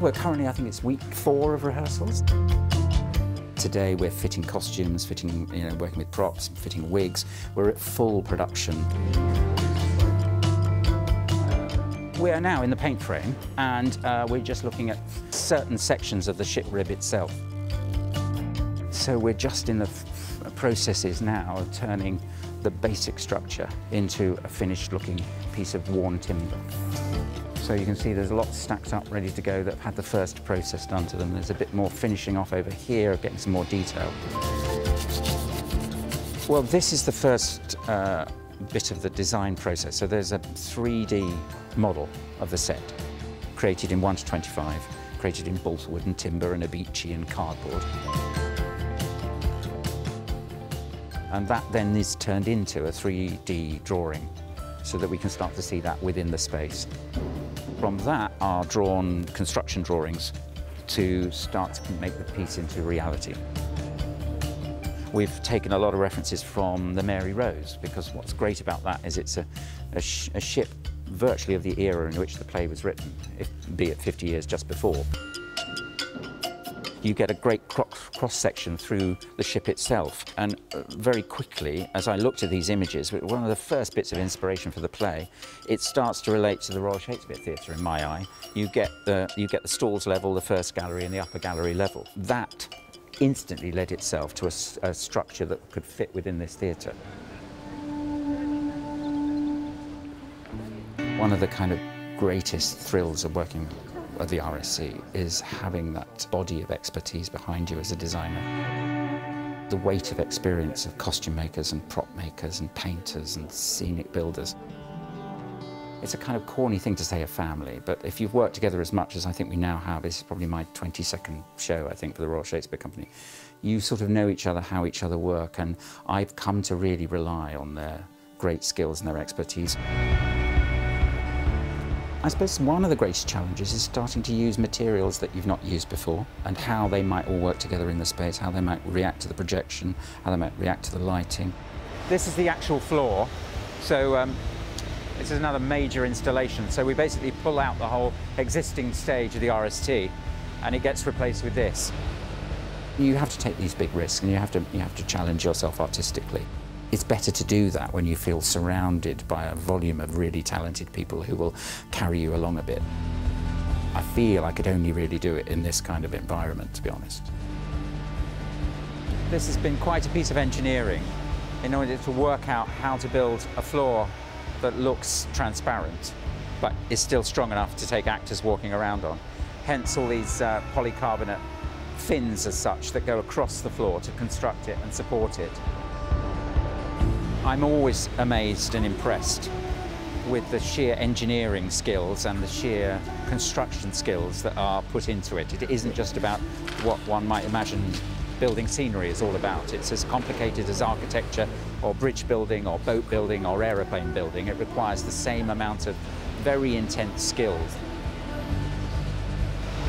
we're currently, I think it's week four of rehearsals. Today we're fitting costumes, fitting, you know, working with props, fitting wigs. We're at full production. We are now in the paint frame and uh, we're just looking at certain sections of the ship rib itself. So we're just in the processes now of turning the basic structure into a finished looking piece of worn timber. So you can see there's a lot stacked up ready to go that have had the first process done to them. There's a bit more finishing off over here, of getting some more detail. Well, this is the first uh, bit of the design process. So there's a 3D model of the set, created in 1 to 25, created in balsa wood and timber and obeche and cardboard. And that then is turned into a 3D drawing so that we can start to see that within the space. From that are drawn construction drawings to start to make the piece into reality. We've taken a lot of references from the Mary Rose because what's great about that is it's a, a, sh a ship virtually of the era in which the play was written, if, be it 50 years just before you get a great cross-section through the ship itself. And uh, very quickly, as I looked at these images, one of the first bits of inspiration for the play, it starts to relate to the Royal Shakespeare Theatre in my eye. You get the, you get the stalls level, the first gallery and the upper gallery level. That instantly led itself to a, a structure that could fit within this theatre. One of the kind of greatest thrills of working of the RSC is having that body of expertise behind you as a designer. The weight of experience of costume makers and prop makers and painters and scenic builders. It's a kind of corny thing to say a family, but if you've worked together as much as I think we now have, this is probably my 22nd show, I think, for the Royal Shakespeare Company, you sort of know each other, how each other work, and I've come to really rely on their great skills and their expertise. I suppose one of the greatest challenges is starting to use materials that you've not used before and how they might all work together in the space, how they might react to the projection, how they might react to the lighting. This is the actual floor. So um, this is another major installation. So we basically pull out the whole existing stage of the RST and it gets replaced with this. You have to take these big risks and you have to, you have to challenge yourself artistically. It's better to do that when you feel surrounded by a volume of really talented people who will carry you along a bit. I feel I could only really do it in this kind of environment, to be honest. This has been quite a piece of engineering in order to work out how to build a floor that looks transparent but is still strong enough to take actors walking around on. Hence all these uh, polycarbonate fins as such that go across the floor to construct it and support it. I'm always amazed and impressed with the sheer engineering skills and the sheer construction skills that are put into it. It isn't just about what one might imagine building scenery is all about. It's as complicated as architecture or bridge building or boat building or aeroplane building. It requires the same amount of very intense skills.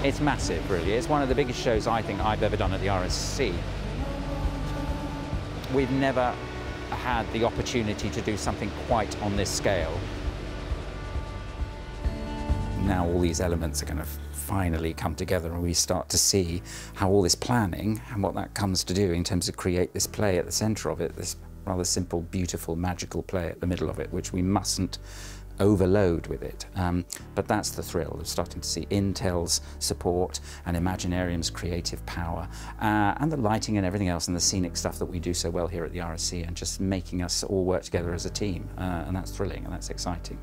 It's massive, really. It's one of the biggest shows I think I've ever done at the RSC. We've never had the opportunity to do something quite on this scale. Now all these elements are going to finally come together and we start to see how all this planning and what that comes to do in terms of create this play at the centre of it, this rather simple, beautiful, magical play at the middle of it, which we mustn't overload with it. Um, but that's the thrill of starting to see Intel's support and Imaginarium's creative power uh, and the lighting and everything else and the scenic stuff that we do so well here at the RSC and just making us all work together as a team. Uh, and that's thrilling and that's exciting.